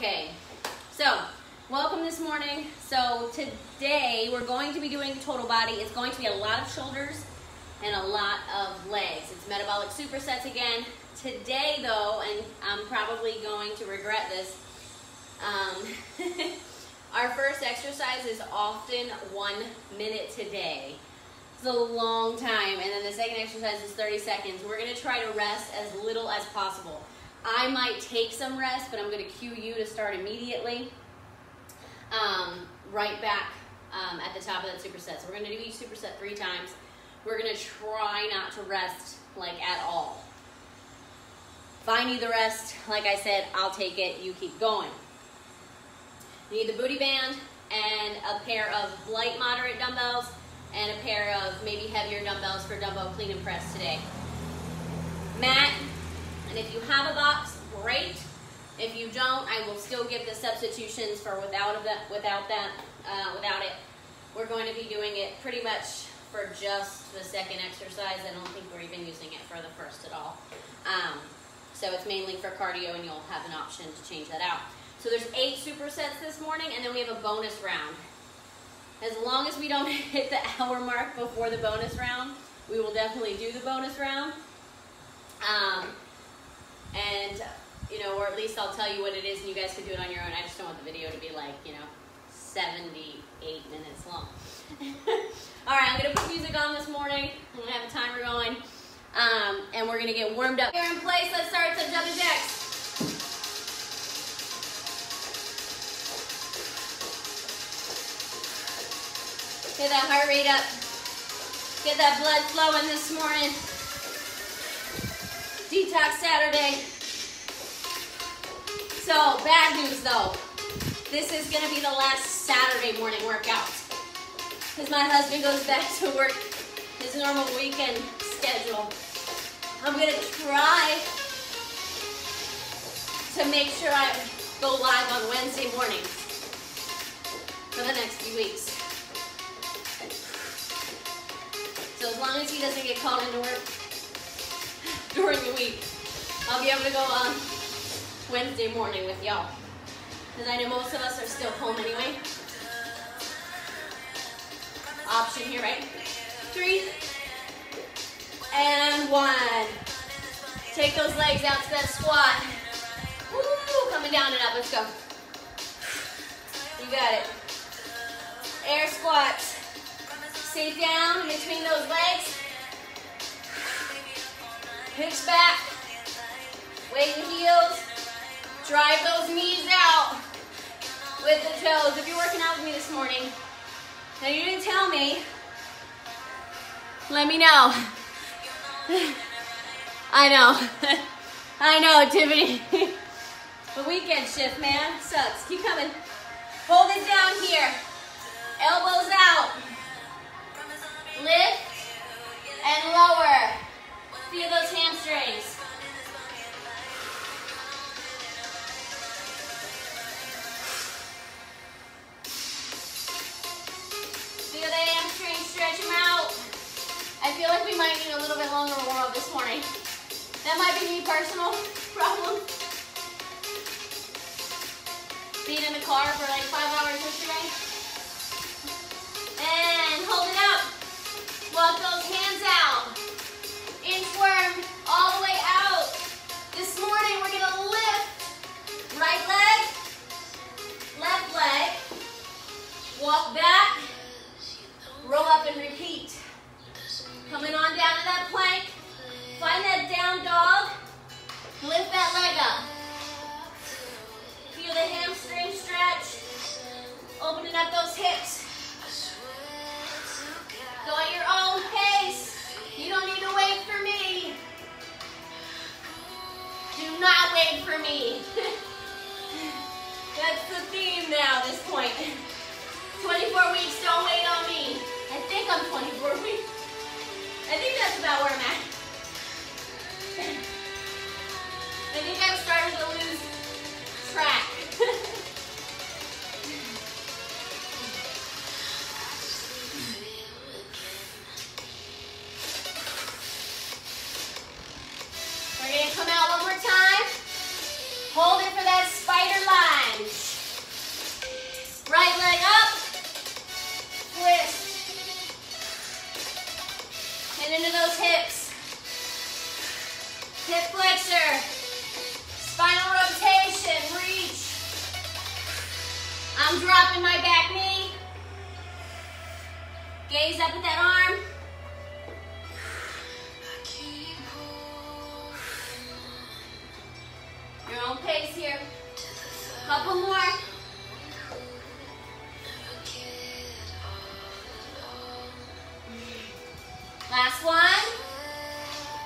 Okay, so welcome this morning. So today we're going to be doing total body. It's going to be a lot of shoulders and a lot of legs. It's metabolic supersets again. Today though, and I'm probably going to regret this, um, our first exercise is often one minute today. It's a long time, and then the second exercise is 30 seconds. We're gonna try to rest as little as possible. I might take some rest, but I'm gonna cue you to start immediately. Um, right back um, at the top of that superset. So we're gonna do each superset three times. We're gonna try not to rest like at all. If I need the rest, like I said, I'll take it, you keep going. You need the booty band and a pair of light moderate dumbbells and a pair of maybe heavier dumbbells for dumbbell clean and press today. Mat, and if you have a box, great. If you don't, I will still give the substitutions for without that, without that, uh, without it. We're going to be doing it pretty much for just the second exercise. I don't think we're even using it for the first at all. Um, so it's mainly for cardio and you'll have an option to change that out. So there's eight supersets this morning and then we have a bonus round. As long as we don't hit the hour mark before the bonus round, we will definitely do the bonus round. Um, and, you know, or at least I'll tell you what it is and you guys can do it on your own. I just don't want the video to be like, you know, 78 minutes long. All right, I'm to put music on this morning. I'm to have a timer going. Um, and we're to get warmed up. Here in place, let's start some jumping jacks. Get that heart rate up. Get that blood flowing this morning. Detox Saturday. So, bad news though. This is gonna be the last Saturday morning workout. Because my husband goes back to work his normal weekend schedule. I'm gonna try to make sure I go live on Wednesday mornings for the next few weeks. So as long as he doesn't get called into work during the week, I'll be able to go on Wednesday morning with y'all. Because I know most of us are still home anyway. Option here, right? Three, and one. Take those legs out to that squat. Woo, coming down and up, let's go. You got it. Air squats. Stay down between those legs. Hips back. Weight the heels. Drive those knees out with the toes. If you're working out with me this morning and you didn't tell me, let me know. I know. I know, Tiffany. the weekend shift, man, sucks. Keep coming. Hold it down here. Elbows out. Lift and lower. Feel those hamstrings. Feel the hamstrings, stretch them out. I feel like we might need a little bit longer warm-up this morning. That might be me personal problem. Being in the car for like five hours yesterday. And hold it up. Walk those hands out. All the way out. This morning we're gonna lift right leg, left leg, walk back, roll up and repeat. Coming on down to that plank. Find that down dog. Lift that leg up. Feel the hamstring stretch. Opening up those hips. Go at your own pace. You don't need to wait for me. Do not wait for me. That's the theme now, this point. 24 weeks, don't wait on me. I think I'm 24 weeks. I think that's about where I'm at. I think I'm starting to lose track. Big come out one more time. Hold it for that spider lunge. Right leg up. Twist. And into those hips. Hip flexor. Spinal rotation. Reach. I'm dropping my back knee. Gaze up at that arm. Own pace here. Couple more. Last one.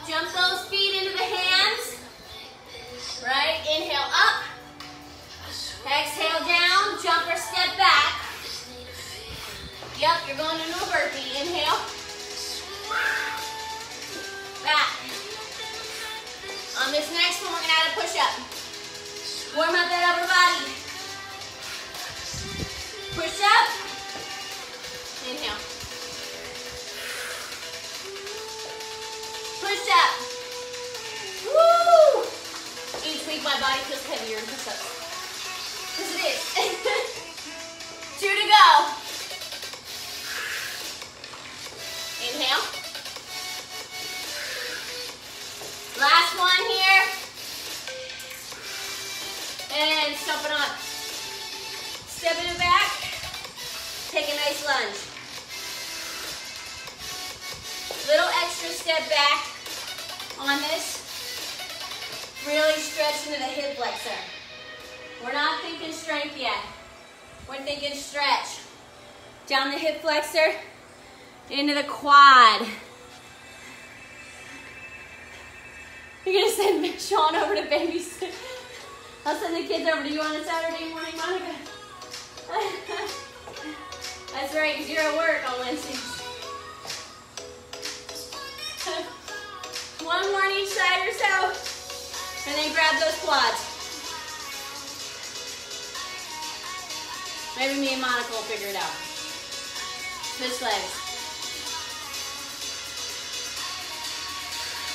Jump those feet into the hands. Right, inhale up. Exhale down, jump or step back. Yep, you're going into a burpee. Inhale. Back. On this next one, we're gonna add a push-up. Warm up that upper body. Push up. Inhale. Push up. Woo! Each week my body feels heavier in push-ups. Because it is. Two to go. Inhale. Last one here. And stomp it on. Step it back. Take a nice lunge. Little extra step back on this. Really stretch into the hip flexor. We're not thinking strength yet. We're thinking stretch. Down the hip flexor, into the quad. You're gonna send Sean over to babysit. I'll send the kids over to you on a Saturday morning, Monica. That's right, because you're at work on Wednesdays. One more on each side or so, and then grab those quads. Maybe me and Monica will figure it out. Switch legs.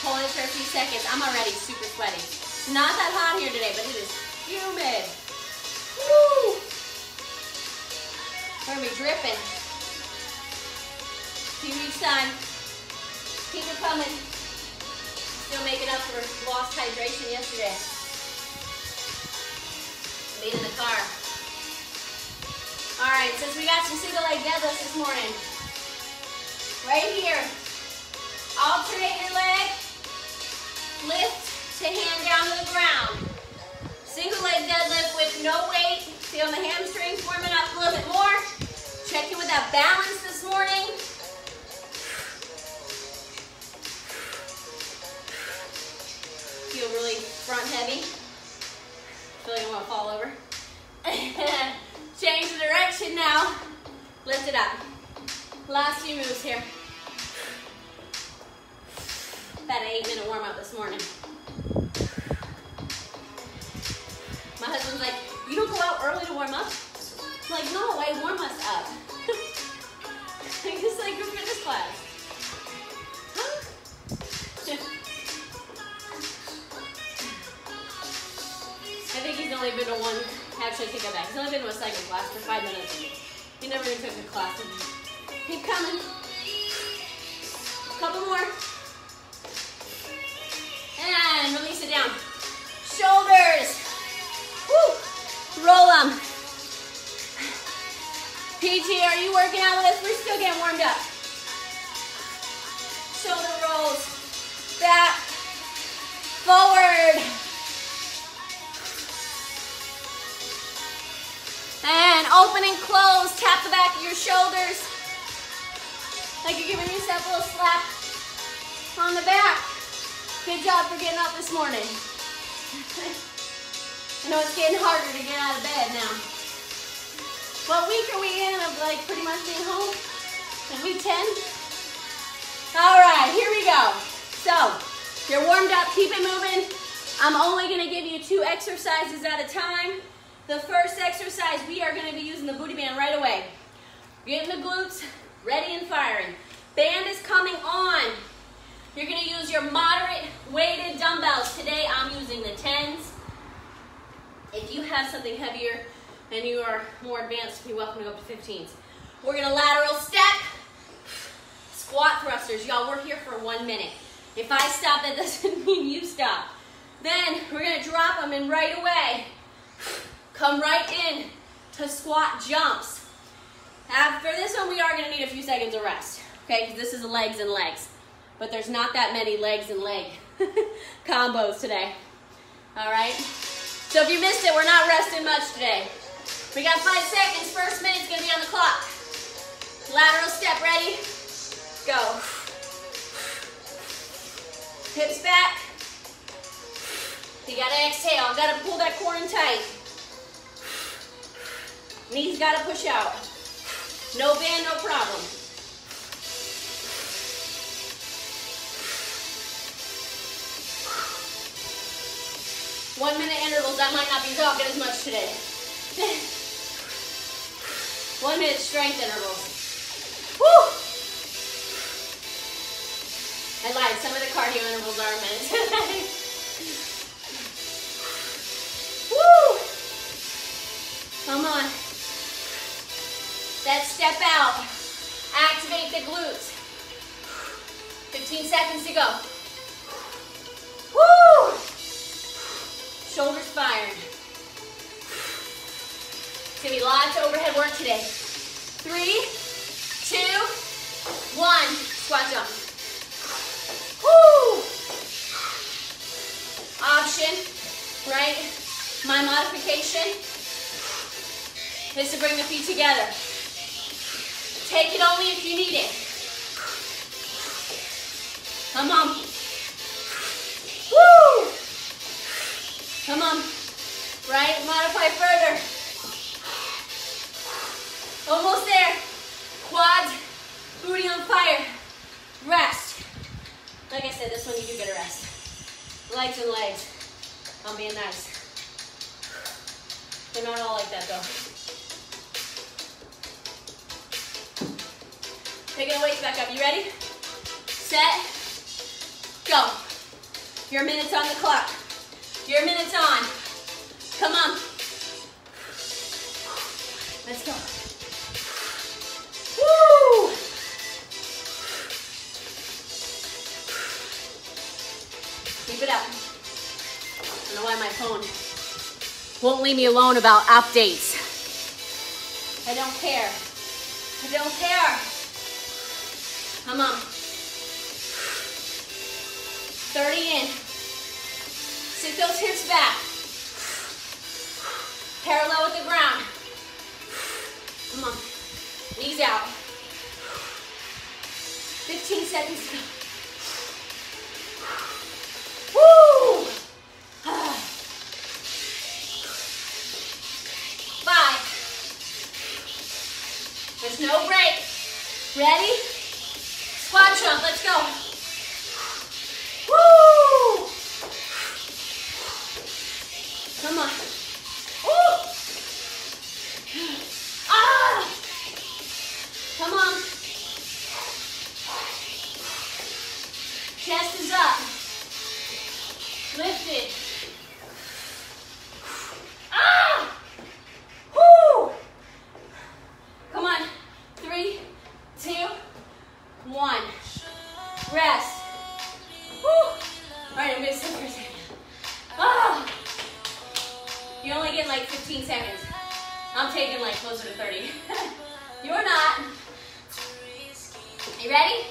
Hold it for a few seconds. I'm already super sweaty. It's not that hot here today, but it is humid. Woo! We're gonna be dripping. Few each. Keep it coming. Still making up for lost hydration yesterday. Being in the car. All right, since we got some single leg deadlifts this morning, right here, alternate your leg, lift to hand down to the ground. Single leg deadlift with no weight. On the hamstrings warming up a little bit more. Check in with that balance this morning. Feel really front heavy. Feel like I want to fall over. Change the direction now. Lift it up. Last few moves here. About an eight minute warm up this morning. My husband's like, you don't go out early to warm up? I'm like, no, I warm us up. Just like a fitness class. Huh? I think he's only been to one Actually, take that back. He's only been to a cycle class for five minutes. He never even took a class. Keep coming. Couple more. And release it down. Shoulders. Roll them. PG, are you working out with us? We're still getting warmed up. Shoulder rolls. Back. Forward. And open and close. Tap the back of your shoulders. Like you're giving yourself a little slap on the back. Good job for getting up this morning. I know it's getting harder to get out of bed now. What week are we in of like pretty much being home? Is week 10? All right, here we go. So, you're warmed up, keep it moving. I'm only gonna give you two exercises at a time. The first exercise, we are gonna be using the booty band right away. Getting the glutes ready and firing. Band is coming on. You're gonna use your moderate weighted dumbbells. Today I'm using the 10s. If you have something heavier and you are more advanced, you're welcome to go up to 15s. We're gonna lateral step, Squat thrusters. Y'all, we're here for one minute. If I stop, that doesn't mean you stop. Then we're gonna drop them and right away, come right in to squat jumps. After this one, we are gonna need a few seconds of rest, okay? Because this is legs and legs. But there's not that many legs and leg combos today, all right? So if you missed it, we're not resting much today. We got five seconds. First minute's gonna be on the clock. Lateral step, ready? Go. Hips back. You gotta exhale. Gotta pull that core in tight. Knees gotta push out. No band, no problem. One minute intervals, I might not be talking as much today. One minute strength intervals. Woo! I lied, some of the cardio intervals are a minute. Woo! Come on. That step out. Activate the glutes. 15 seconds to go. Woo! Shoulders fired. It's gonna be lots of overhead work today. Three, two, one. Squat jump. Woo! Option, right? My modification is to bring the feet together. Take it only if you need it. Come on. Woo! Come on. Right? Modify further. Almost there. Quads, booty on fire. Rest. Like I said, this one you do get a rest. Legs and legs. I'm being nice. They're not all like that though. Taking the weights back up. You ready? Set. Go. Your minute's on the clock. Your minute's on. Come on. Let's go. Woo! Keep it up. I don't know why my phone won't leave me alone about updates. I don't care. I don't care. Come on. 30 in. Sit those hips back. Parallel with the ground. Come on. Knees out. 15 seconds to go. Woo! Five. There's no break. Ready? Squat jump, let's go. Woo! Come on. Woo! Ah! Come on. Chest is up. Lift it. Ah! Woo! Come on. Three, two, one. Rest. 15 seconds. I'm taking like closer to 30. You're not. You ready?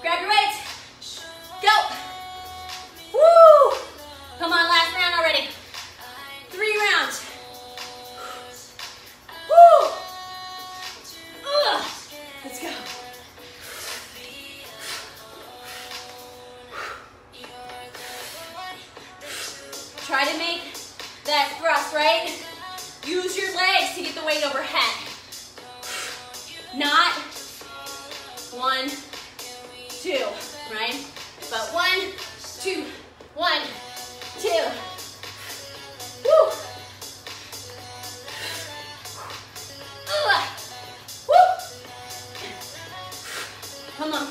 Grab your weights. Go. Woo! Come on, last round already. Three rounds. Woo! Let's go. Try to make that thrust, right? The weight overhead. Not one, two, right? But one, two, one, two. Woo! Woo! Come on.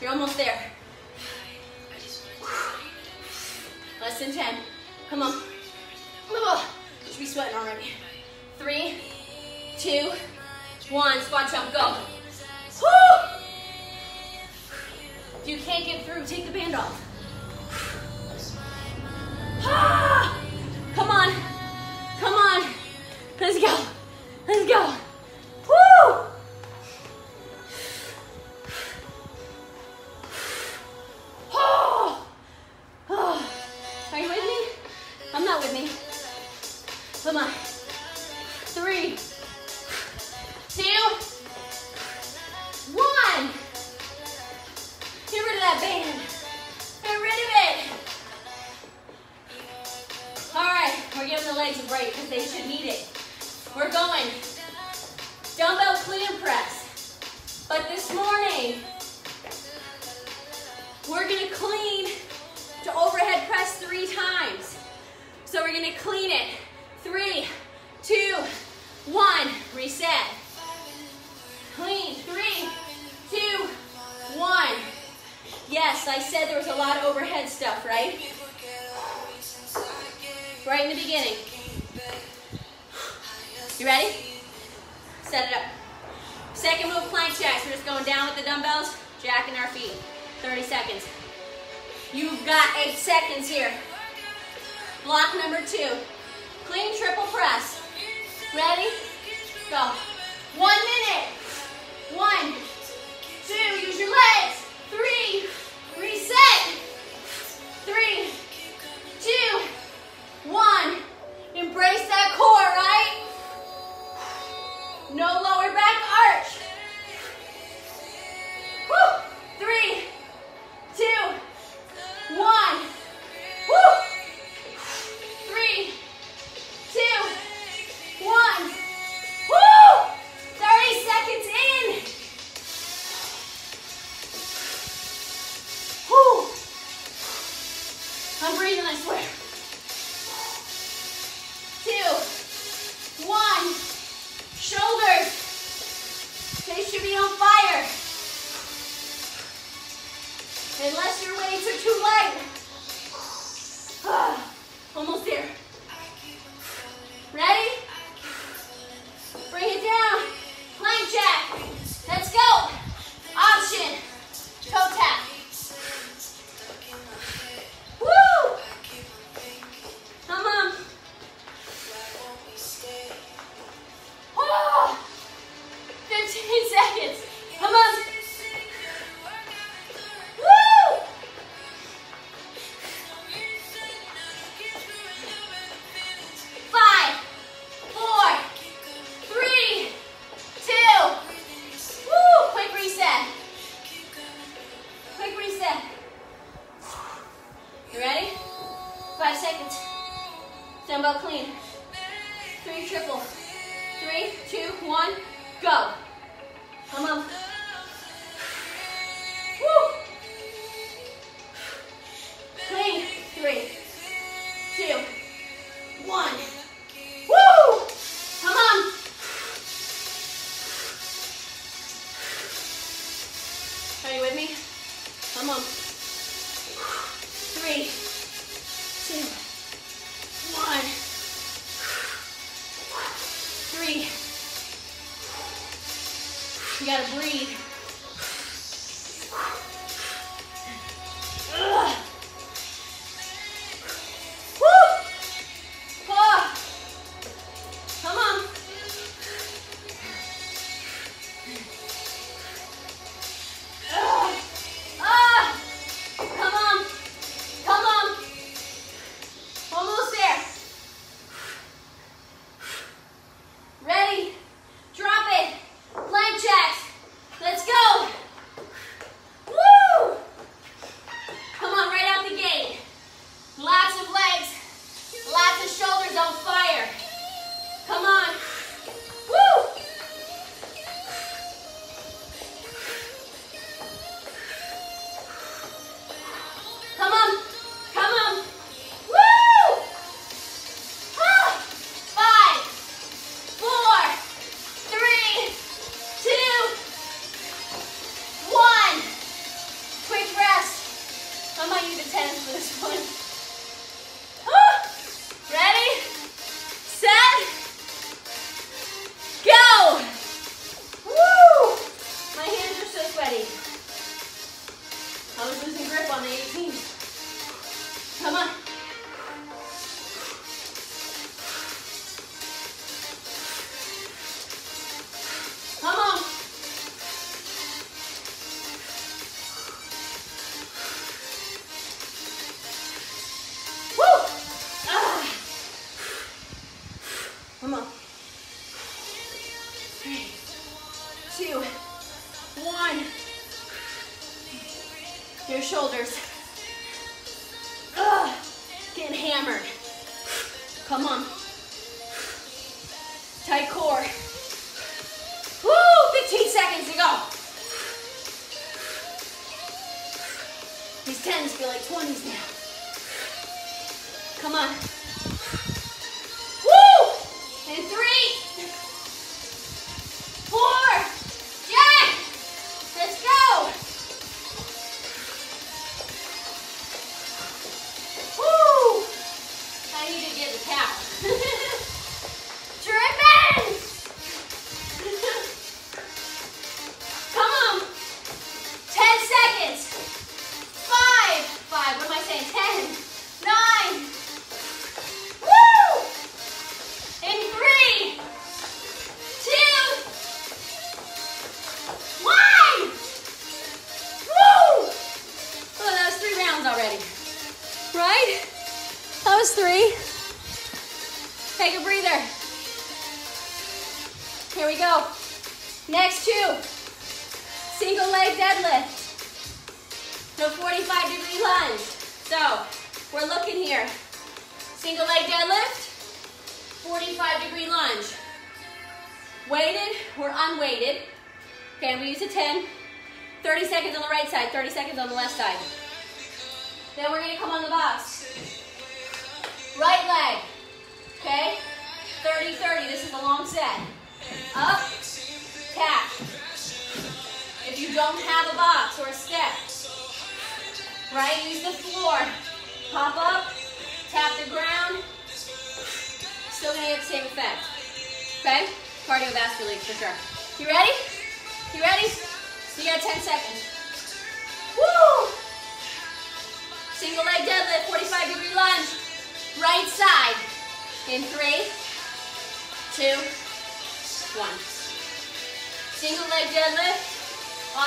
You're almost there. Less than 10. Come on. Oh, should be sweating already. Three, two, one. Squat jump, go. Woo! If you can't get through, take the band off.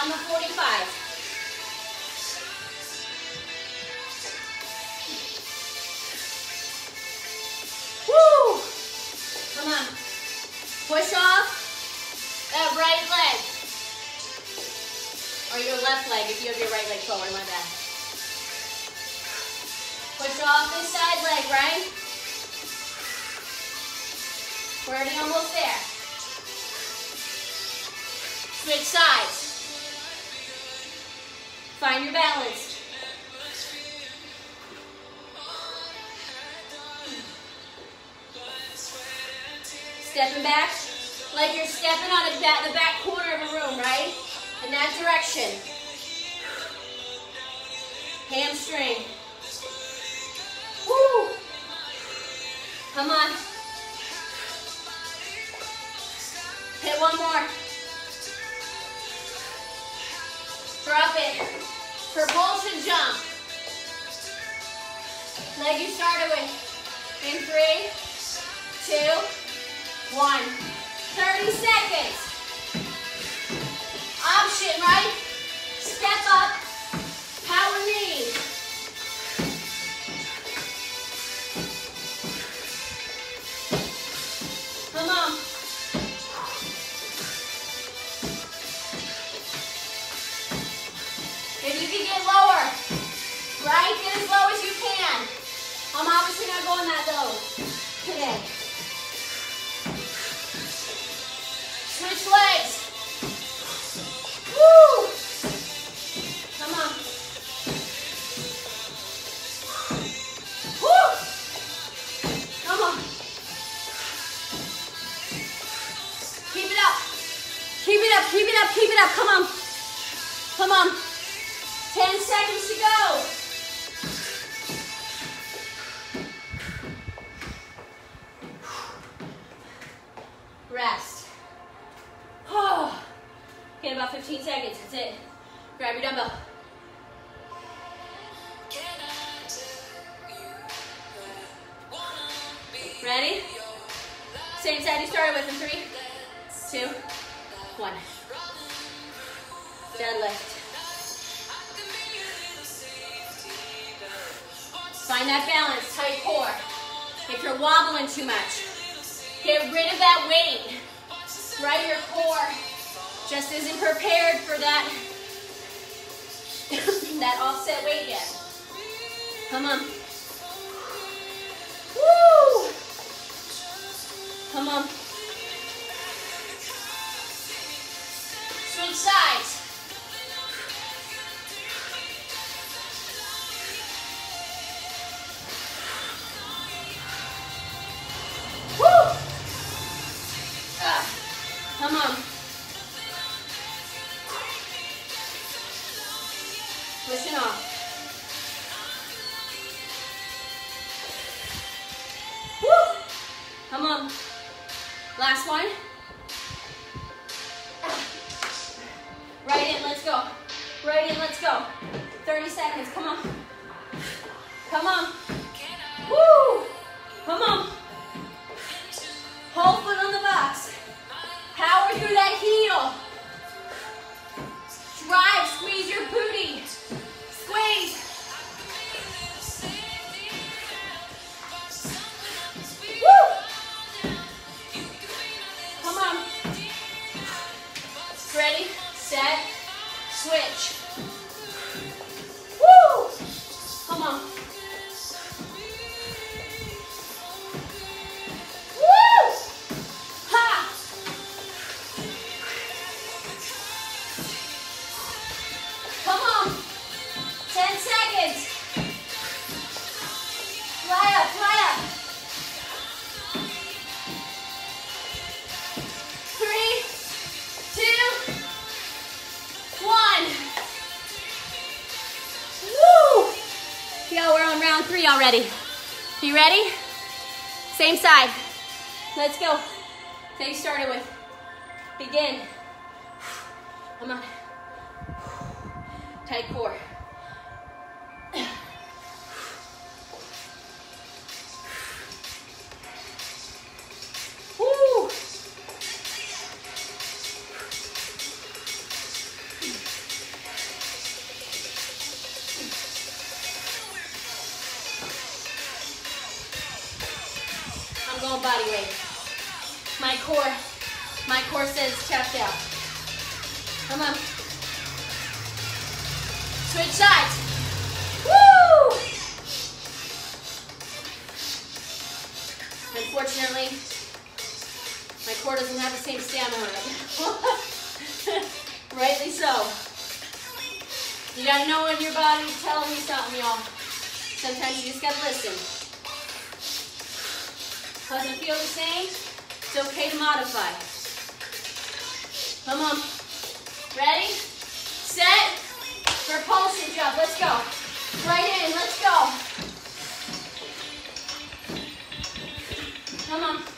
The 45. Woo! Come on. Push off that right leg. Or your left leg if you have your right leg forward, my bad. Push off this side leg, right? We're already almost there. Switch sides. Find your balance. Stepping back like you're stepping on the back corner of a room, right? In that direction. Hamstring. Woo! Come on. Hit one more. Drop it. Propulsion jump. Leg you started with. In three, two, one. 30 seconds. Option, right? Step up, power knees. Low as you can. I'm obviously not going that low today. Switch legs. Woo! Come on. Woo! Come on. Keep it up. Keep it up, keep it up, keep it up. Come on. Come on. That balance, tight core. If you're wobbling too much, get rid of that weight. Right, your core just isn't prepared for that, that offset weight yet. Come on. Woo! Come on. You ready? Same side. Let's go. That started with. Begin. Body weight. My core, my core says chest out. Come on. Switch sides. Woo! Unfortunately, my core doesn't have the same stamina. Rightly so. You gotta know when your body's telling you something, y'all. Sometimes you just gotta listen. Doesn't feel the same? It's okay to modify. Come on. Ready? Set. Propulsion jump. Let's go. Right in. Let's go. Come on.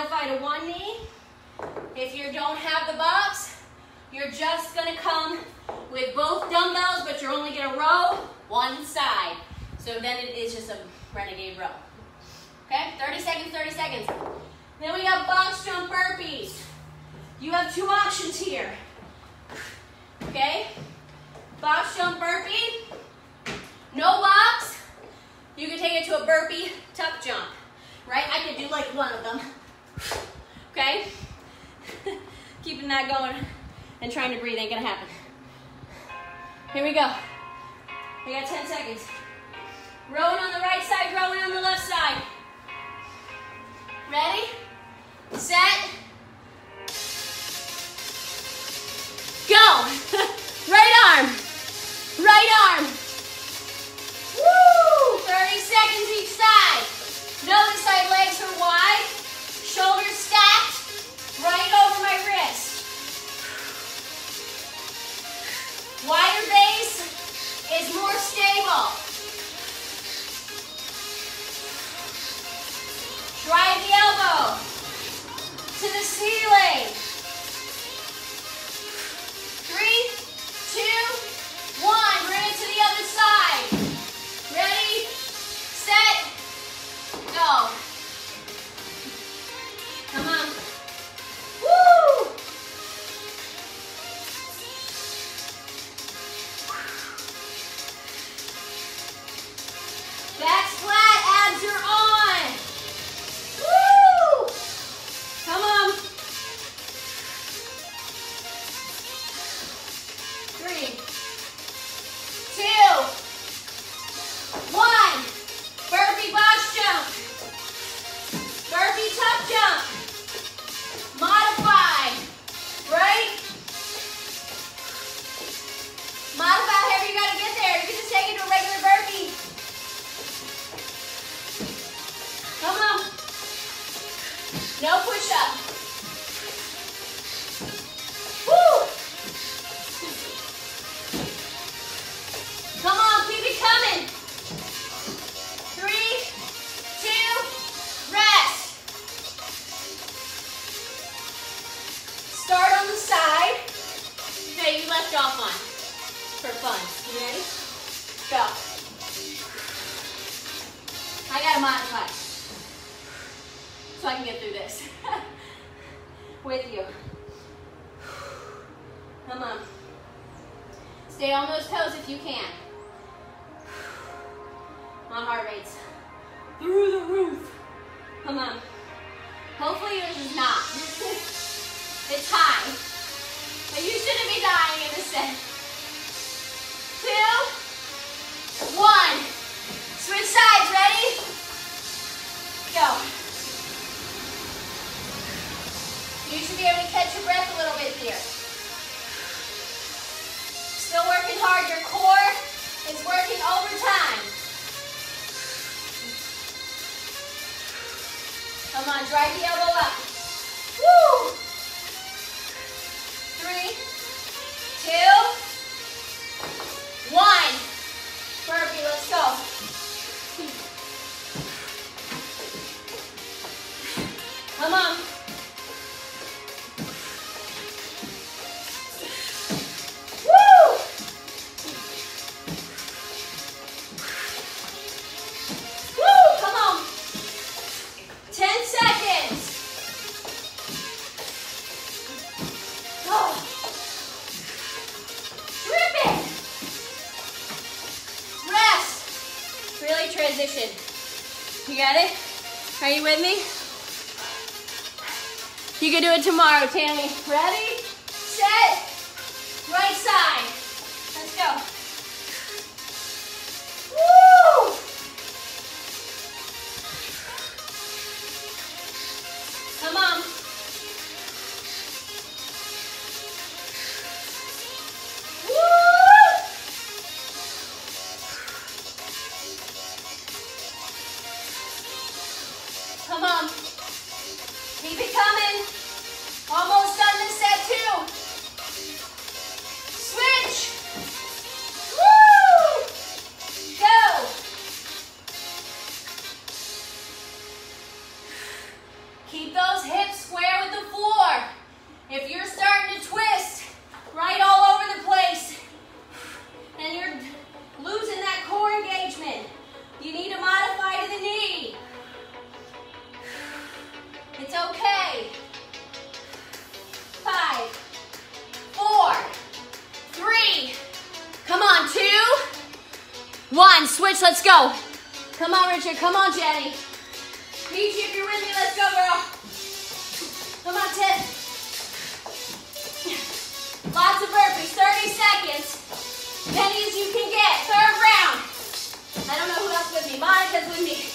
Modify to one knee. If you don't have the box, you're just gonna come with both dumbbells, but you're only gonna row one side. So then it is just a renegade row. Okay, 30 seconds, 30 seconds. Then we got box jump burpees. You have two options here. Okay? Box jump burpee. No box. You can take it to a burpee tuck jump. Right? I could do like one of them. Okay? Keeping that going and trying to breathe ain't gonna happen. Here we go. We got 10 seconds. Rowing on the right side, rowing on the left side. Ready? Set. Go. right arm. Right arm. Woo! 30 seconds each side. Notice side legs are wide. Shoulders stacked right over my wrist. Wider base is more stable. Drive the elbow to the ceiling. Three, two, one. Bring it to the other side. Ready, set, go. Come on. Woo! Flat, abs are on. Left off on for fun. You ready? Go. I gotta modify so I can get through this with you. Come on. Stay on those toes if you can. My heart rate's through the roof. Come on. Hopefully yours is not. it's high. But you shouldn't be dying in this set. Two, one. Switch sides, ready? Go. You should be able to catch your breath a little bit here. Still working hard. Your core is working overtime. Come on, drive the elbow up. Woo! Three, two, one. Burpee, let's go. Come on. With me? You can do it tomorrow, Tammy. Ready? Set. Right side. Go. Come on, Richard. Come on, Jenny. Peachy, if you're with me, let's go, girl. Come on, Ted. Lots of burpees, 30 seconds. Many as you can get. Third round. I don't know who else with me. Monica's with me.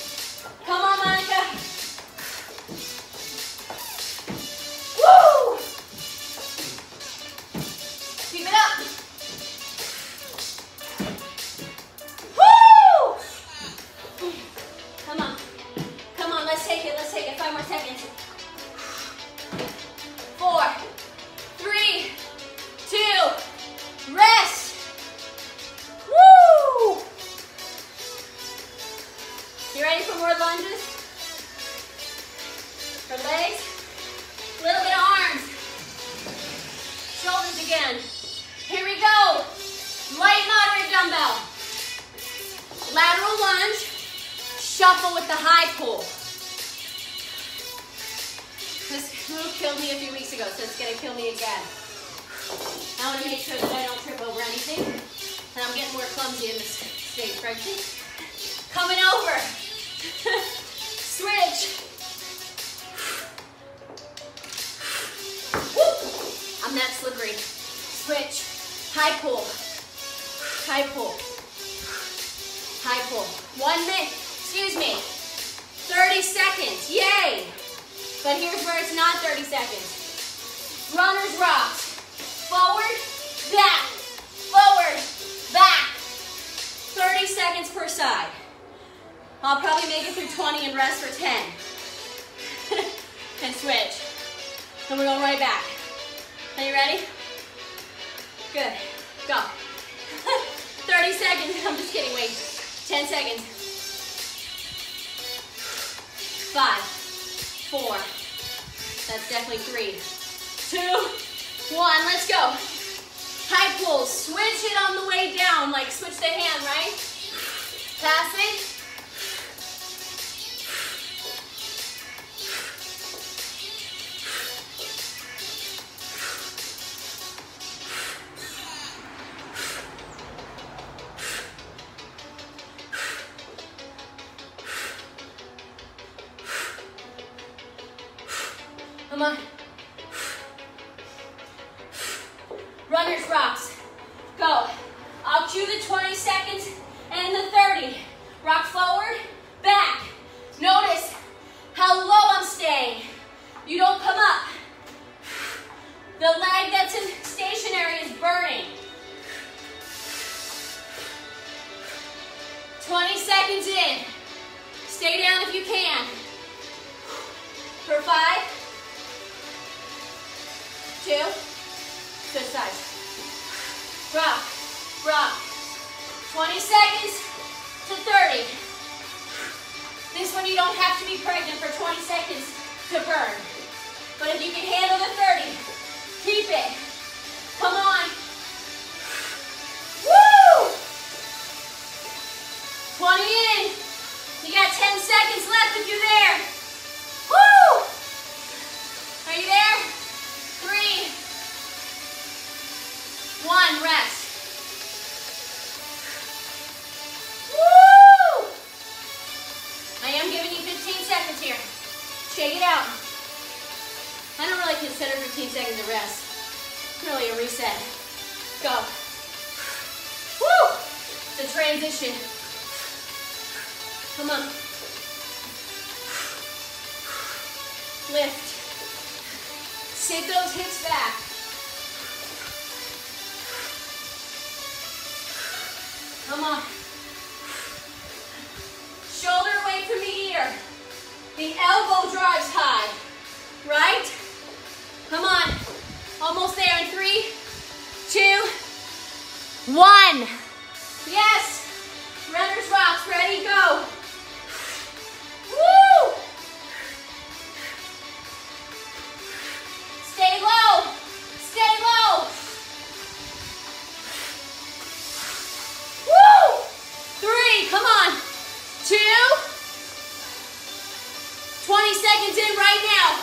seconds in right now.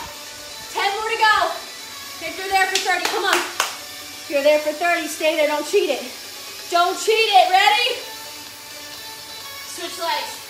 10 more to go. If you're there for 30, come on. If you're there for 30, stay there. Don't cheat it. Don't cheat it. Ready? Switch legs.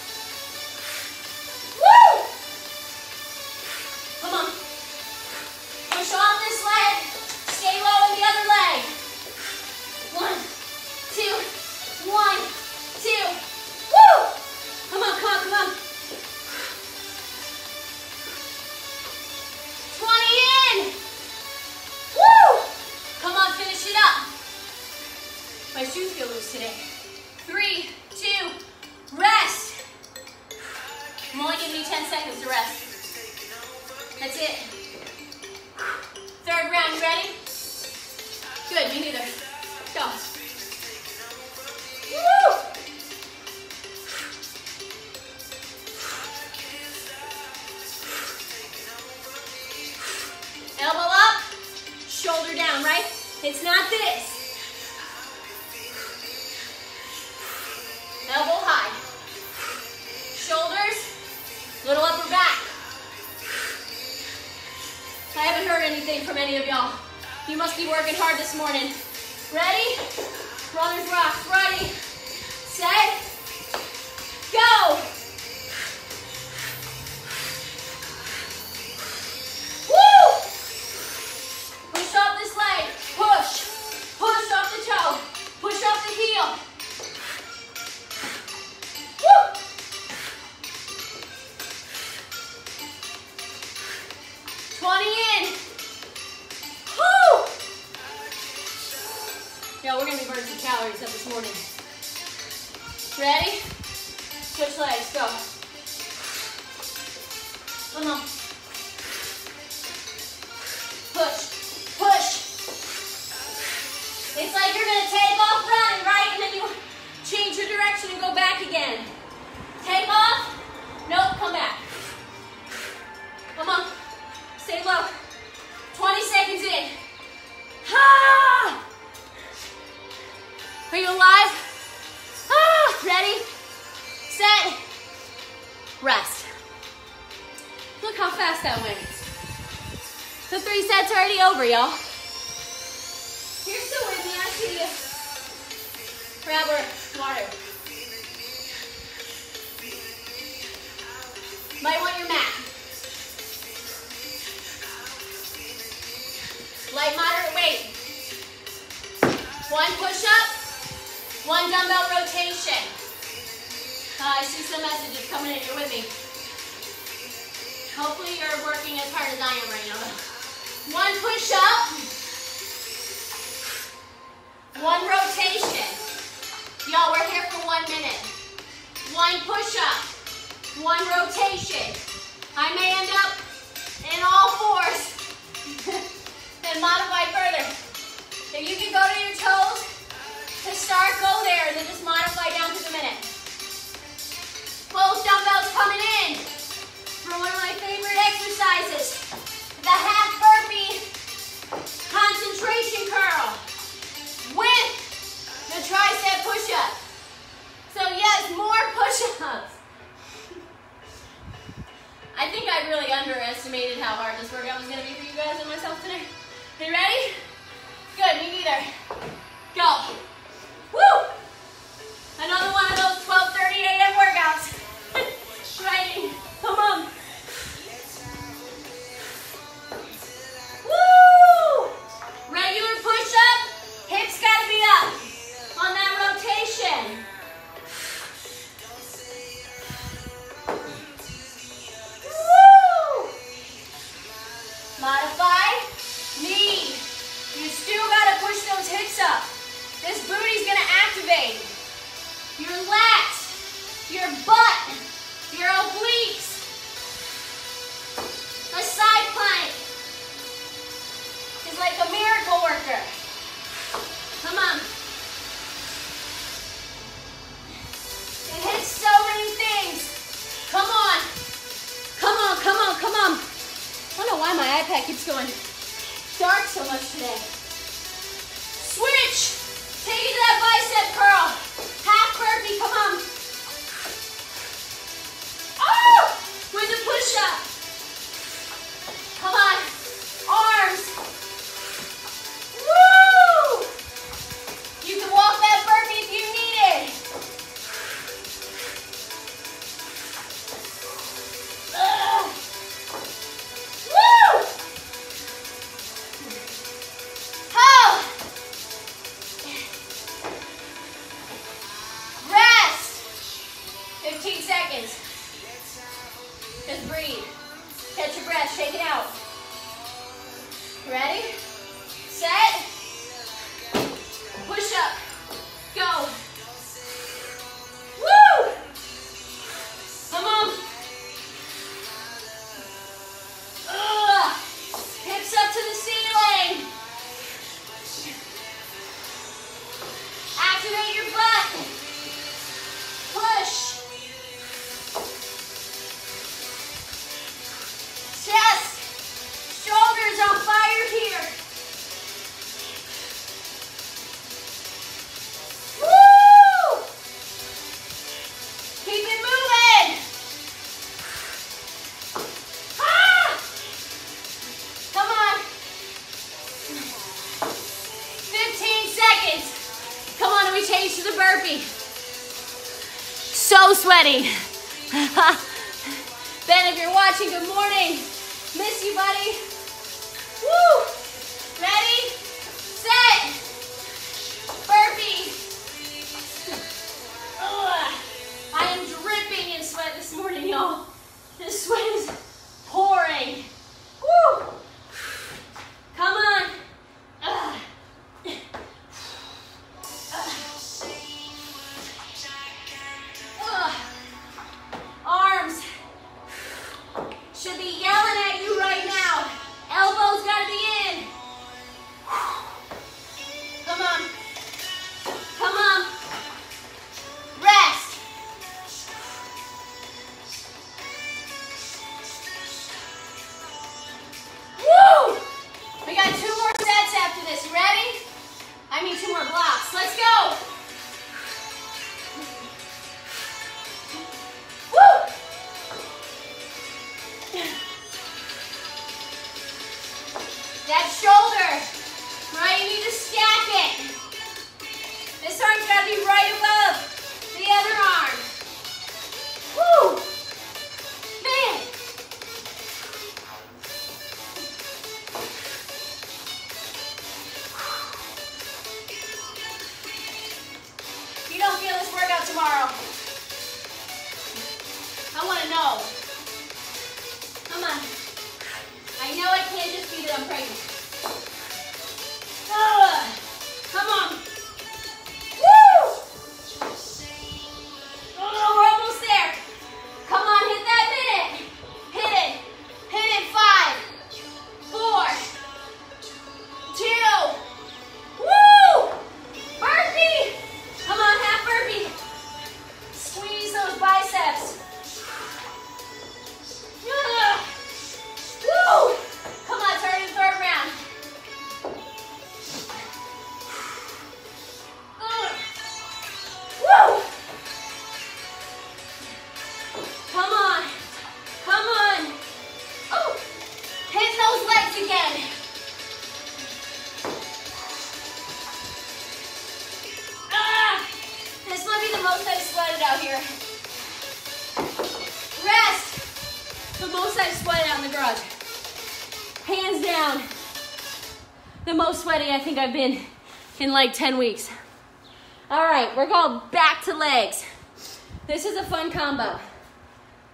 the rest. That's it. Third round, you ready? Good, me neither. Go. Woo! Elbow up, shoulder down, right? It's not this. Elbow high. Shoulders, little upper anything from any of y'all. You must be working hard this morning. Ready? Runners rock. Ready? Set. That went. The three sets are already over, y'all. You're still with me. I see you. Grab our water. Might want your mat. Light, moderate weight. One push-up, one dumbbell rotation. Uh, I see some messages coming in. You're with me. Hopefully you're working as hard as I am right now. One push-up. One rotation. Y'all, we're here for one minute. One push-up. One rotation. I may end up in all fours and modify further. If you can go to your toes to start, go there, and then just modify down to the minute. Both dumbbells coming in for one of my favorite exercises, the half burpee concentration curl with the tricep push-up. So yes, more push-ups. I think I really underestimated how hard this workout was gonna be for you guys and myself today. Are you ready? Good, me neither. Go. Woo! Another one of those 12.30 a.m. workouts. Riding. Come on. Woo! Regular push-up, hips gotta be up on that rotation. Woo! Modify, knee. You still gotta push those hips up. This booty's gonna activate. Your lats, your butt, your obliques. A side plank is like a miracle worker. Come on. It hits so many things. Come on. Come on, come on, come on. I don't know why my iPad keeps going dark so much today. Switch. Take it to that bicep curl. Half burpee, come on. Oh! With the push-up. Come on. Arms. Think I've been in like 10 weeks. All right, we're going back to legs. This is a fun combo.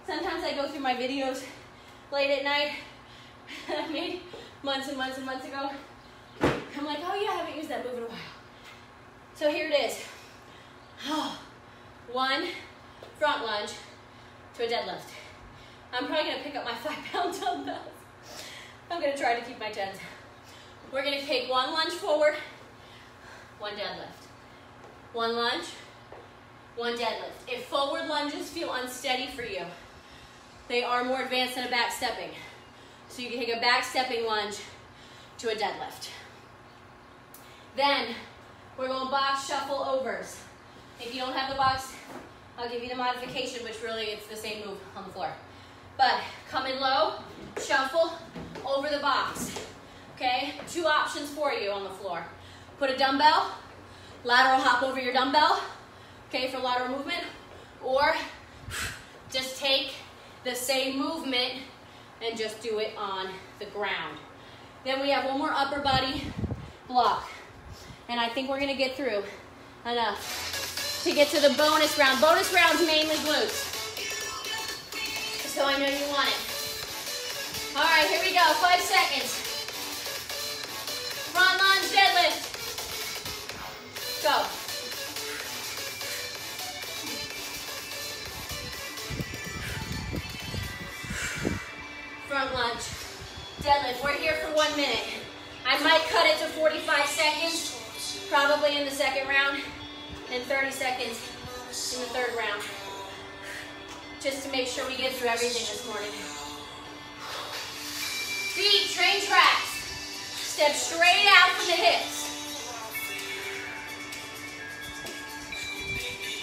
Sometimes I go through my videos late at night that I made months and months and months ago. I'm like, oh yeah, I haven't used that move in a while. So here it is. Oh, one front lunge to a deadlift. I'm probably gonna pick up my five pound dumbbells. I'm gonna try to keep my tens. We're gonna take one lunge forward, one deadlift. One lunge, one deadlift. If forward lunges feel unsteady for you, they are more advanced than a back stepping. So you can take a back stepping lunge to a deadlift. Then we're going box shuffle overs. If you don't have the box, I'll give you the modification, which really it's the same move on the floor. But come in low, shuffle over the box. Okay, two options for you on the floor. Put a dumbbell, lateral hop over your dumbbell, okay, for lateral movement, or just take the same movement and just do it on the ground. Then we have one more upper body block. And I think we're gonna get through enough to get to the bonus round. Bonus round's mainly glutes. So I know you want it. All right, here we go, five seconds. Front lunge deadlift. Go. Front lunge. Deadlift. We're here for one minute. I might cut it to 45 seconds, probably in the second round, and 30 seconds in the third round. Just to make sure we get through everything this morning. Feet, train tracks. Step straight out from the hips.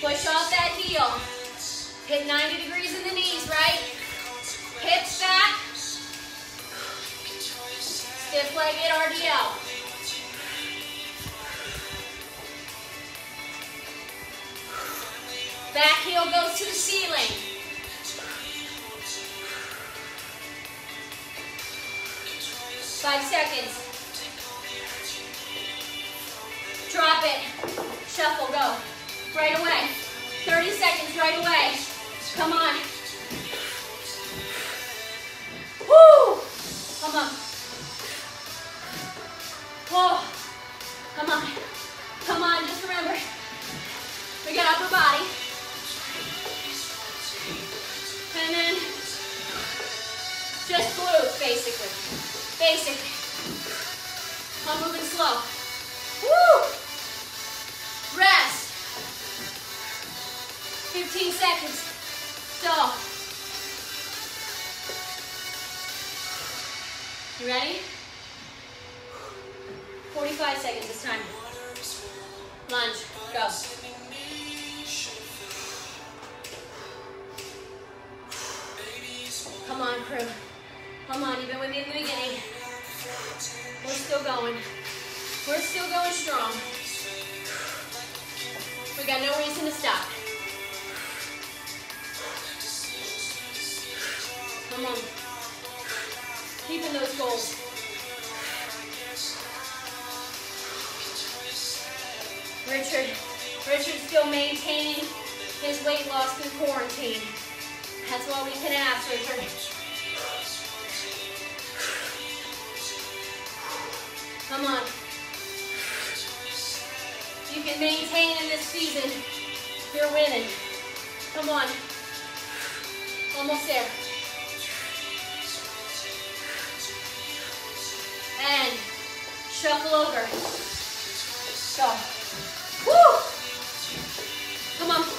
Push off that heel. Hit 90 degrees in the knees, right? Hips back. Stiff-legged RDL. Back heel goes to the ceiling. Five seconds. Drop it. Shuffle, go. Right away. 30 seconds right away. Come on. Woo! Come on. Whoa. Come on. Come on, just remember. We got upper body. And then just glutes, basically. Basic. I'm moving slow. Woo! Rest. 15 seconds. So. You ready? 45 seconds this time. Lunge. Go. Come on, crew. Come on, you've been with me in the beginning. We're still going. We're still going strong. We got no reason to stop. Come on. Keeping those goals. Richard, Richard's still maintaining his weight loss through quarantine. That's all we can ask, Richard. Come on. You can maintain in this season. You're winning. Come on. Almost there. And shuffle over. Go. Woo! Come on.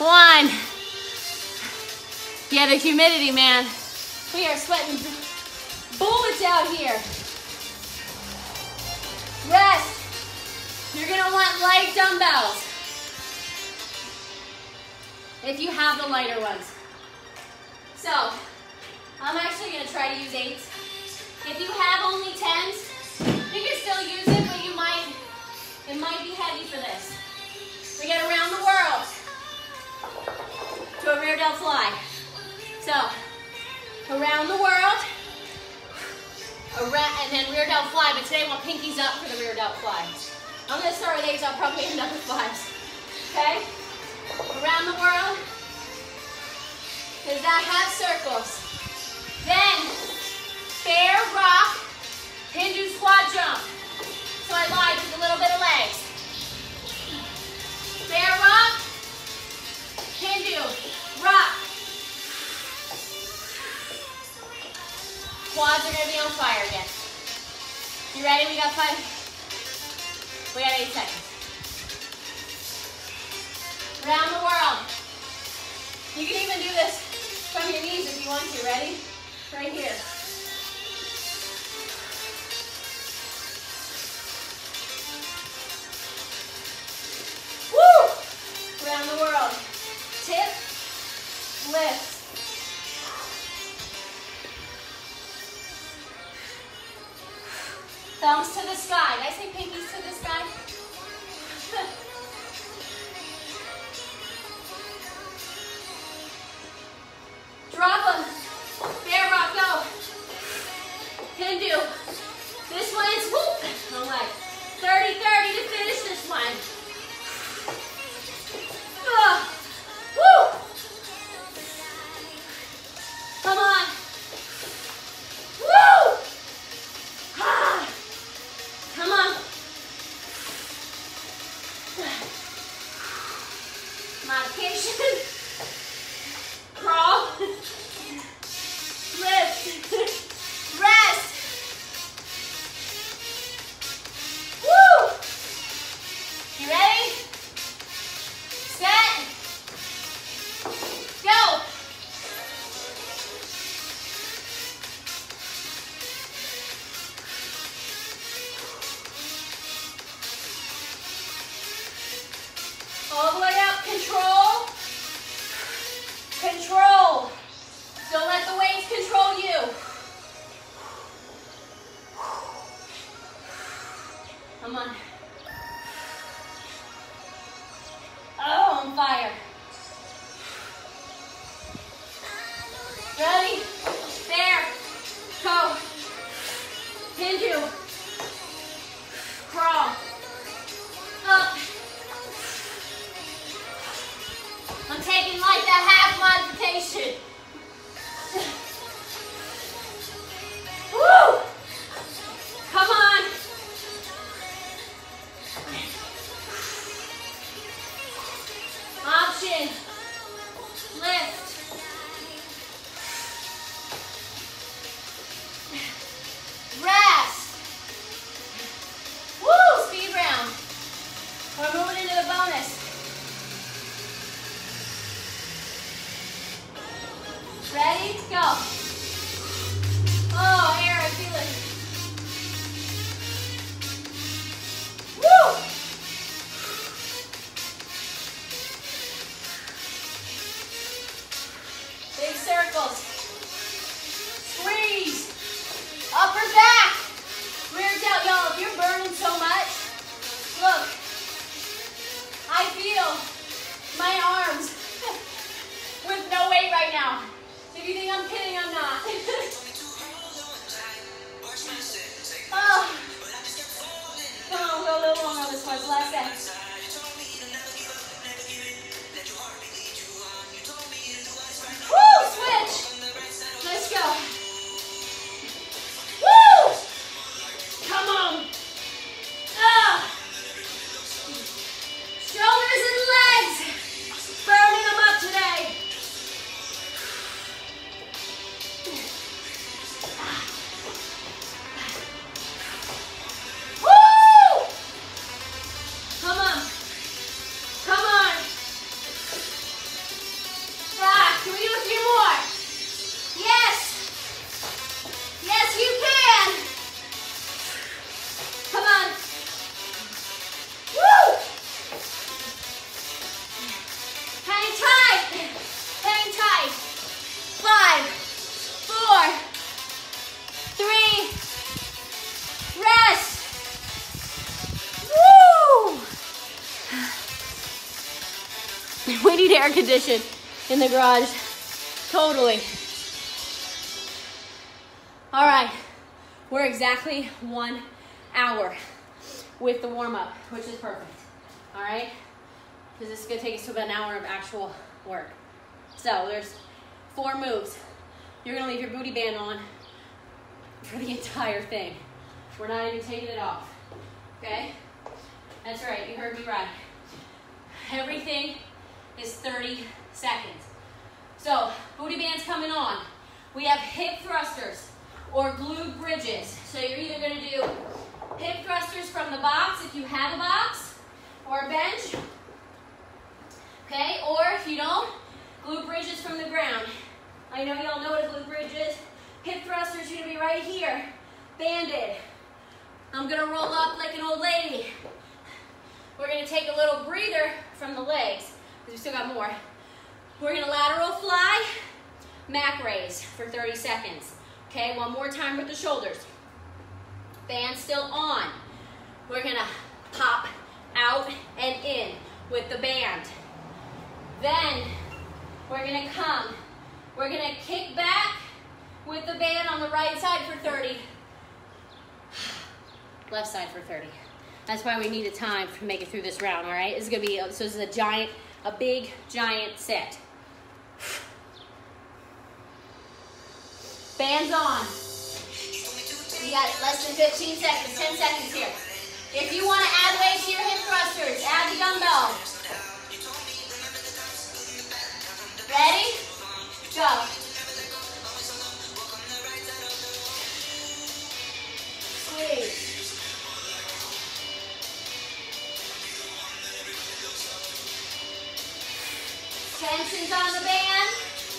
One. Yeah, the humidity, man. We are sweating bullets out here. Rest. You're gonna want light dumbbells. If you have the lighter ones. So, I'm actually gonna try to use eights. If you have only tens, you can still use it, but you might, it might be heavy for this. We get around the world a rear delt fly. So, around the world, around, and then rear delt fly, but today I want pinkies up for the rear delt fly. I'm gonna start with eights, I'll probably end up with fives. Okay? Around the world, does that have circles? Then, bear rock, Hindu squat jump. So I lied with a little bit of legs. Bear rock, Hindu, rock. Quads are gonna be on fire again. You ready? We got five. We got eight seconds. Around the world. You can even do this from your knees if you want to. Ready? Right here. Woo! Around the world. Tip, lift. Thumbs to the sky. Did I say pinkies to the sky? Drop them. Bear rock, go. Do. This one is, whoop, I'm like 30, 30 to finish this one. Ah, woo. Come on. Woo. Ah, come on. modification. Crawl. Lift. Rest. Woo! You ready? Air condition in the garage. Totally. All right. We're exactly one hour with the warm up, which is perfect. All right? Because this is to take us to about an hour of actual work. So there's four moves. You're going to leave your booty band on for the entire thing. We're not even taking it off. Okay? That's right. You heard me right. Everything is 30 seconds. So, booty band's coming on. We have hip thrusters or glute bridges. So you're either gonna do hip thrusters from the box if you have a box or a bench. Okay, or if you don't, glute bridges from the ground. I know y'all know what a glute bridge is. Hip thrusters you're gonna be right here, banded. I'm gonna roll up like an old lady. We're gonna take a little breather from the legs, because we still got more. We're gonna lateral fly, Mac raise for 30 seconds. Okay, one more time with the shoulders. Band still on. We're gonna pop out and in with the band. Then we're gonna come. We're gonna kick back with the band on the right side for 30. Left side for 30. That's why we need a time to make it through this round, all right? It's gonna be, so this is a giant, a big, giant set. Bands on. You got less than 15 seconds, 10 seconds here. If you want to add weight to your hip thrusters, add the dumbbell. Ready? Go. Squeeze. Tensions on the band.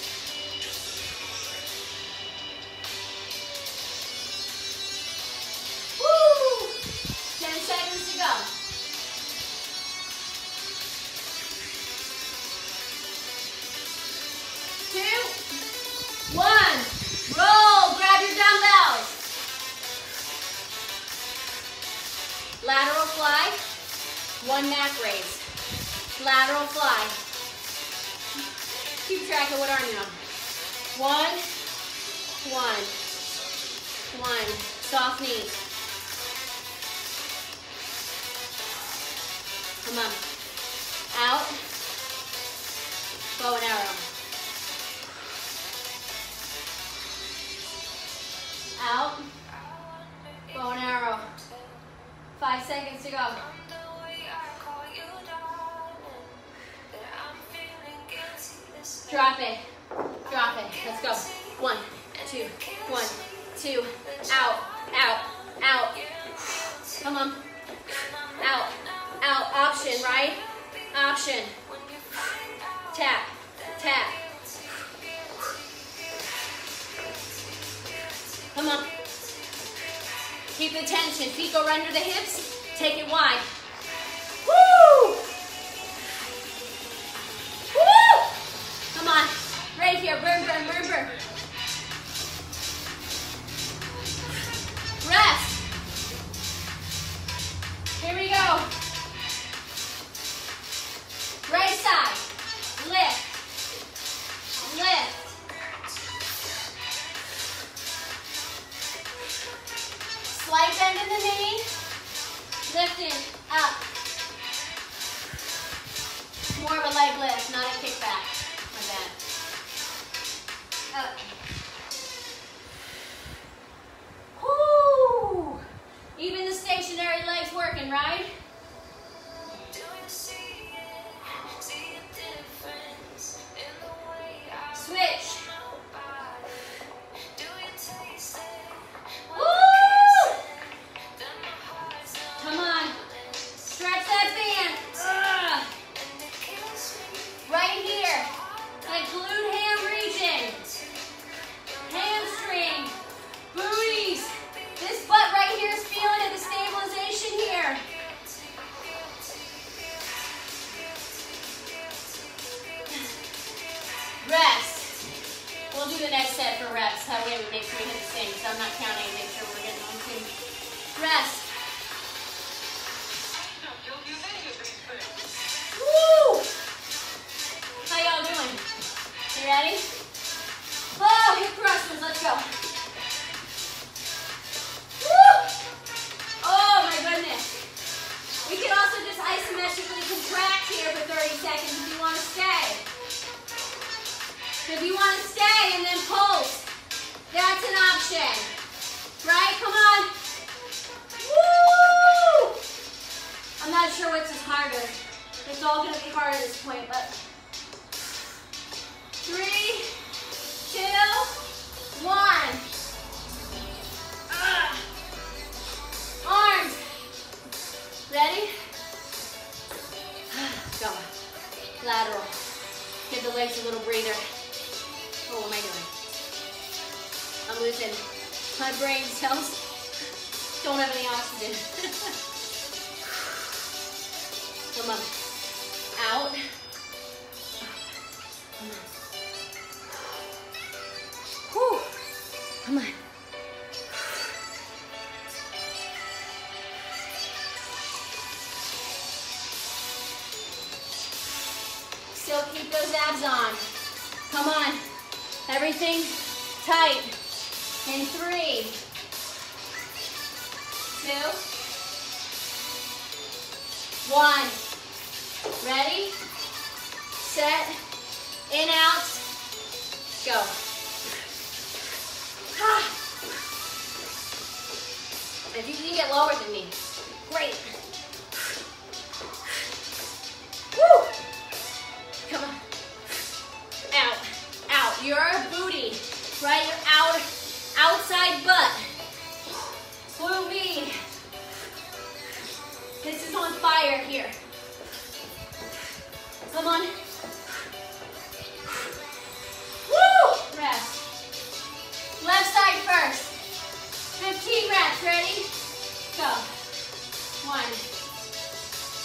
One,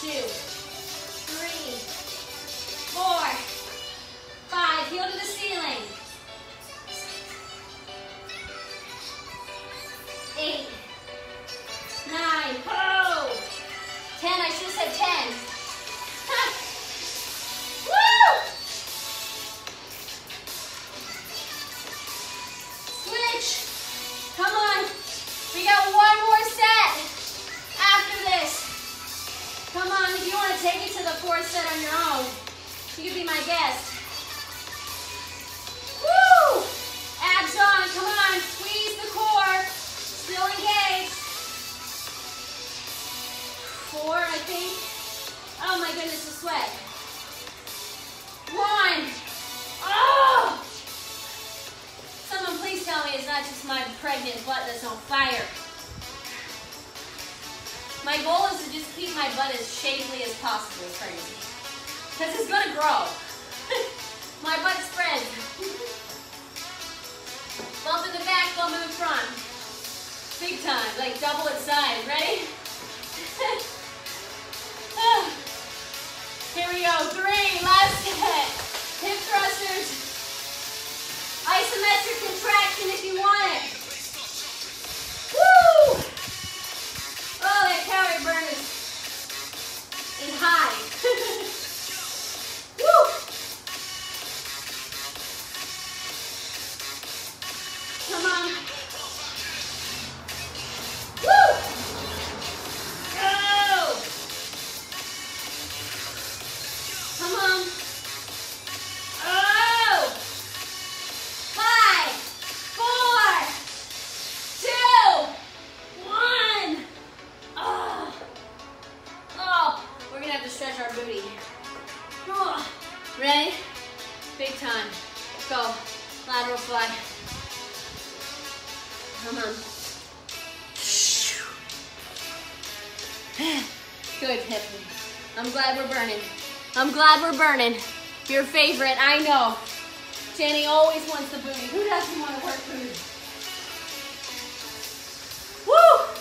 two, we're burning. I'm glad we're burning. Your favorite, I know. Jenny always wants the booty. Who doesn't want to work booty? Woo!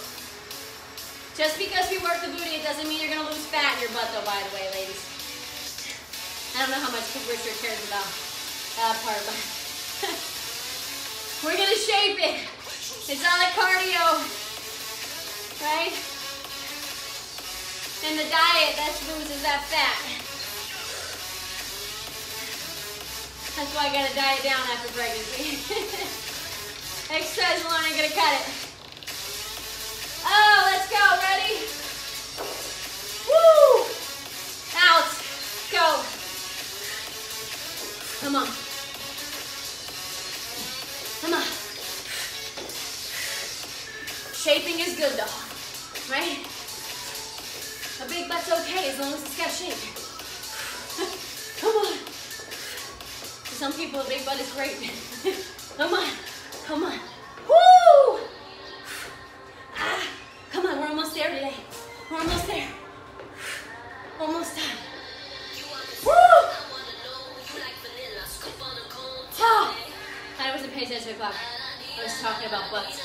Just because we work the booty, it doesn't mean you're going to lose fat in your butt, though, by the way, ladies. I don't know how much Richard cares about that part, but we're going to shape it. It's not like cardio, right? And the diet, that loses that fat. That's why I gotta diet down after pregnancy. Exercise alone ain't gonna cut it. Oh, let's go. Ready? Woo! Out. Go. Come on. Come on. Shaping is good though, right? Big butt's okay as long as it's got shape. Come on. For some people, a big butt is great. come on, come on. Woo! Ah, come on, we're almost there today. We're almost there. Almost done. Woo! Oh, I wasn't paying attention to the clock. I was talking about butts.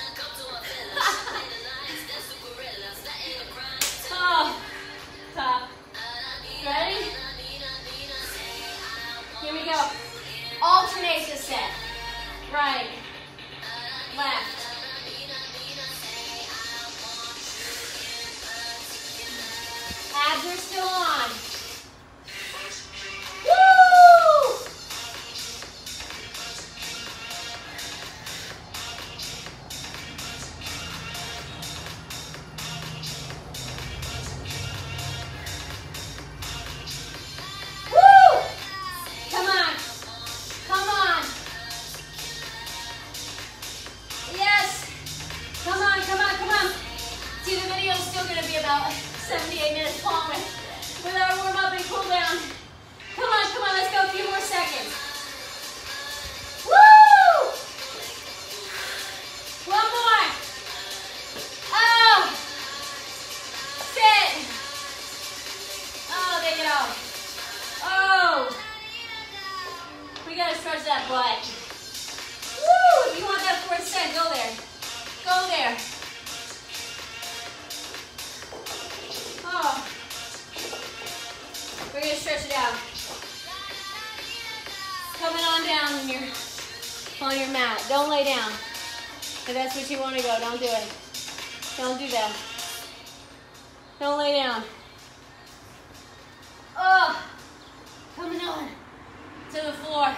oh, top. Ready? Here we go. Alternate the set. Right. Left. Abs are still on. Woo! Down on your, on your mat. Don't lay down. If that's what you want to go, don't do it. Don't do that. Don't lay down. Oh, coming on to the floor.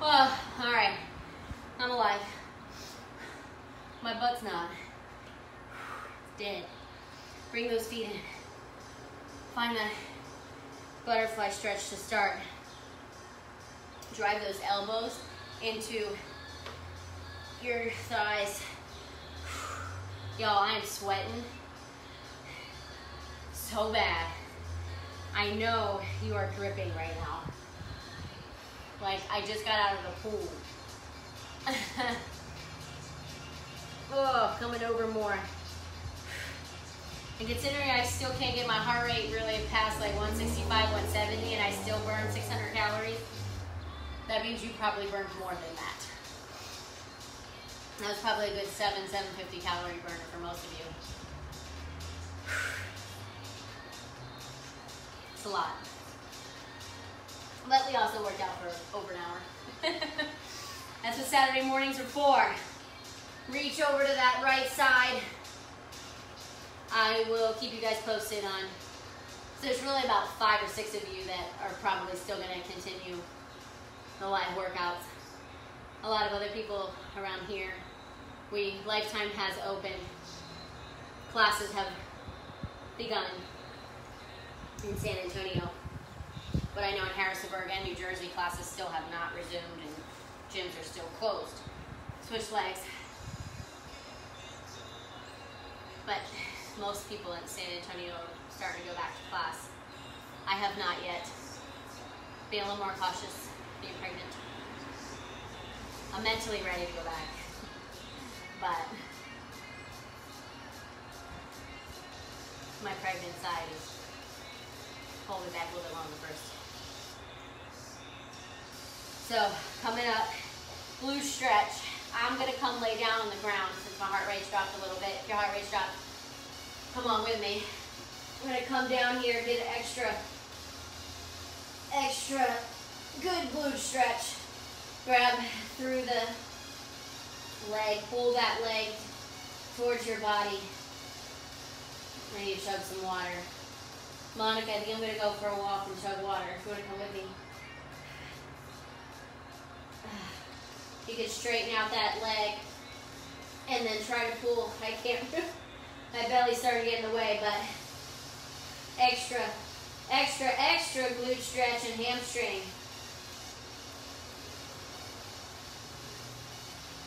Oh, all right. I'm alive. My butt's not. Dead. Bring those feet in. Find that butterfly stretch to start. Drive those elbows into your thighs. Y'all, I am sweating so bad. I know you are dripping right now. Like, I just got out of the pool. oh, coming over more. And considering I still can't get my heart rate really past like 165, 170, and I still burn 600 calories, that means you probably burned more than that. That was probably a good 7, 750 calorie burner for most of you. It's a lot. But also worked out for over an hour. That's what Saturday mornings are for. Reach over to that right side. I will keep you guys posted on. So there's really about five or six of you that are probably still going to continue the live workouts. A lot of other people around here. We Lifetime has opened. Classes have begun in San Antonio. But I know in Harrisonburg and New Jersey, classes still have not resumed and gyms are still closed. Switch legs. But most people in San Antonio are starting to go back to class. I have not yet. Be a little more cautious being pregnant. I'm mentally ready to go back. But my pregnant side is holding back a little bit longer first. So coming up, glute stretch. I'm gonna come lay down on the ground since my heart rate's dropped a little bit. If your heart rate's dropped, come on with me. I'm gonna come down here, get an extra, extra good glute stretch. Grab through the leg, pull that leg towards your body. To chug some water. Monica, I think I'm gonna go for a walk and chug water. If you wanna come with me. You can straighten out that leg and then try to pull. I can't, my belly's starting to get in the way, but extra, extra, extra glute stretch and hamstring.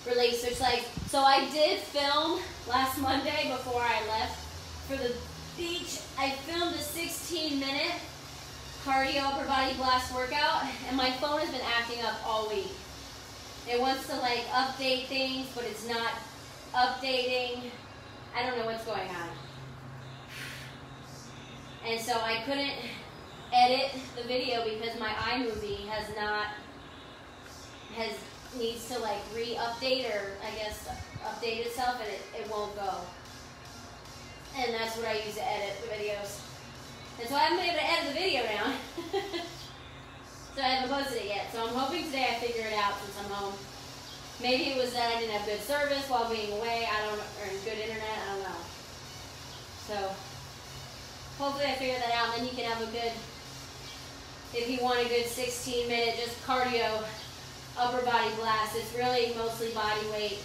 Release, switch legs. So I did film last Monday before I left for the beach. I filmed a 16 minute cardio upper body blast workout and my phone has been acting up all week. It wants to like update things, but it's not updating. I don't know what's going on. And so I couldn't edit the video because my iMovie has not, has, needs to like re-update or I guess update itself and it, it won't go. And that's what I use to edit the videos. And so I haven't been able to edit the video now. So I haven't posted it yet. So I'm hoping today I figure it out since I'm home. Maybe it was that I didn't have good service while being away. I don't or good internet. I don't know. So hopefully I figure that out. And then you can have a good, if you want a good 16 minute just cardio upper body blast. It's really mostly body weight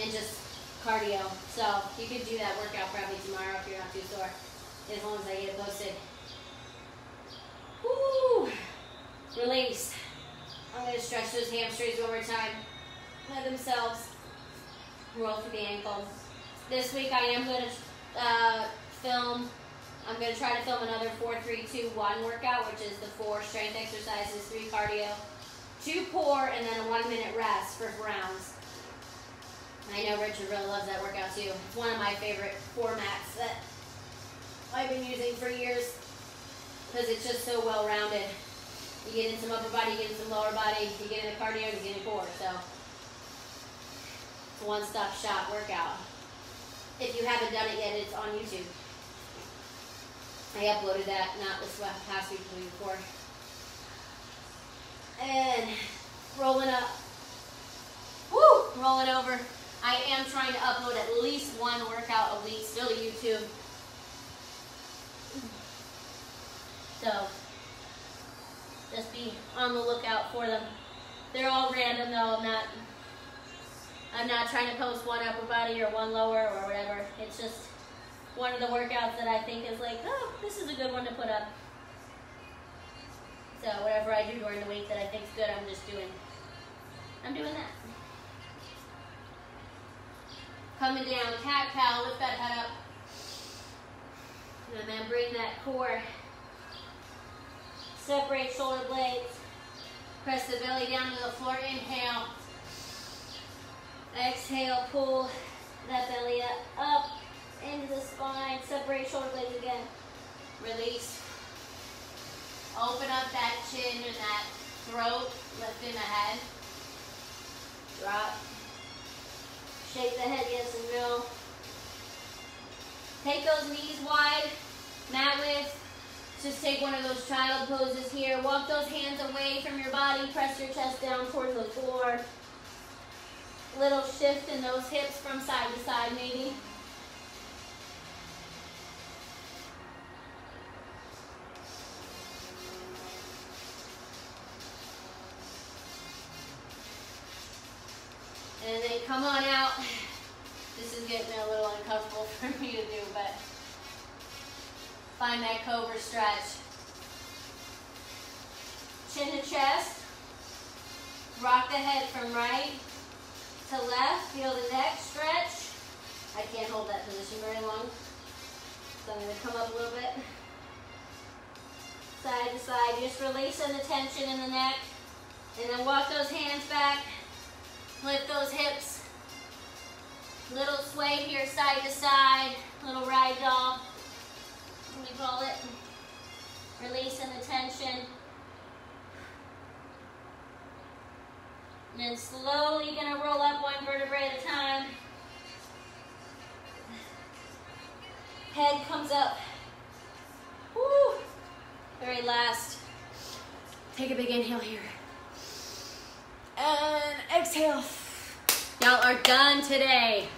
and just cardio. So you could do that workout probably tomorrow if you're not too sore, as long as I get it posted. Woo! Release. I'm going to stretch those hamstrings one more time. Let themselves roll through the ankles. This week I am going to uh, film, I'm going to try to film another 4, 3, 2, 1 workout, which is the four strength exercises, three cardio, two core, and then a one minute rest for rounds. I know Richard really loves that workout too. One of my favorite formats that I've been using for years because it's just so well rounded. You get in some upper body, you get in some lower body, you get in the cardio, you get in core. So it's a one-stop shop workout. If you haven't done it yet, it's on YouTube. I uploaded that not this past week, but before. And rolling up. Woo! Rolling over. I am trying to upload at least one workout a week, still to YouTube. So, just be on the lookout for them. They're all random though, I'm not I'm not trying to post one upper body or one lower or whatever. It's just one of the workouts that I think is like, oh, this is a good one to put up. So whatever I do during the week that I think is good, I'm just doing. I'm doing that. Coming down, cat cow, lift that head up. And then bring that core. Separate shoulder blades. Press the belly down to the floor. Inhale. Exhale, pull that belly up, up into the spine. Separate shoulder blades again. Release. Open up that chin and that throat, lifting the head. Drop. Shake the head yes and no. Take those knees wide, mat width. Just take one of those child poses here. Walk those hands away from your body. Press your chest down towards the floor little shift in those hips from side to side maybe. Come on out. This is getting a little uncomfortable for me to do, but find that cobra stretch. Chin to chest. Rock the head from right to left. Feel the neck stretch. I can't hold that position very long. So I'm going to come up a little bit. Side to side. Just releasing the tension in the neck. And then walk those hands back. Lift those hips. Little sway here side to side. Little ride doll. We call it. Releasing the tension. And then slowly gonna roll up one vertebrae at a time. Head comes up. Woo! Very last. Take a big inhale here. And exhale. Y'all are done today.